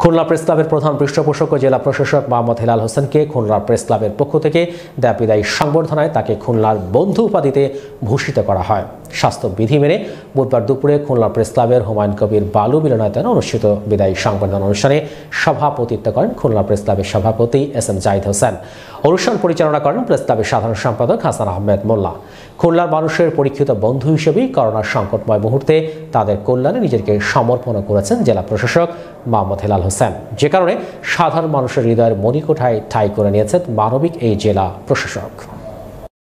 Khulna press ক্লাবের প্রধান পৃষ্ঠপোষক ও জেলা প্রশাসক মোহাম্মদ হেলাল হোসেনকে খুলনা প্রেস ক্লাবের পক্ষ থেকে দেয়া সংবর্ধনায় তাকে খুলনার বন্ধু উপাধিতে ভূষিত করা হয়। স্বাস্থ্য বিধি মেনে বুধবার দুপুরে খুলনা প্রেস ক্লাবের হুমায়ুন কবির বালু মিলনায়তনে অনুষ্ঠিত বিদায়ী সংবর্ধনা অনুষ্ঠানে সভাপতিত্ব করেন খুলনা প্রেস ক্লাবের সভাপতি এস এম জাহিদ হোসেন। অনুষ্ঠান পরিচালনা করেন প্রেস ক্লাবের সাধারণ সম্পাদক হাসান আহমেদ মোল্লা। খুলনার মানুষের পরীক্ষিত বন্ধু হিসেবেই করোনার সংকটময় মুহূর্তে তাদের কল্যাণে নিজেকে সমর্পণ করেছেন জেলা প্রশাসক মোহাম্মদ হেলাল হোসেন। যে কারণে সাধারণ মানুষের হৃদয়ের মণিকোঠায় ঠাঁই করে নিয়েছেন মানবিক এই জেলা প্রশাসক।